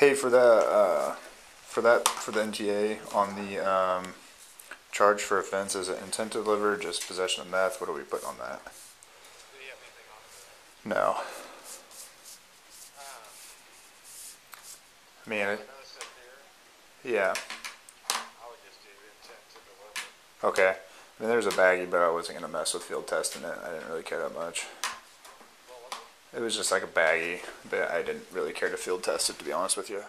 Hey, for the uh, for that for the NTA on the um, charge for offense, is it intent to deliver, just possession of meth? What do we put on that? Do you have anything on it? No. I mean, it, noticed it yeah. I would just do intent to deliver. Okay. I mean, there's a baggie, but I wasn't gonna mess with field testing it. I didn't really care that much. It? Was just like a baggie, but I didn't really care to field test it, to be honest with you.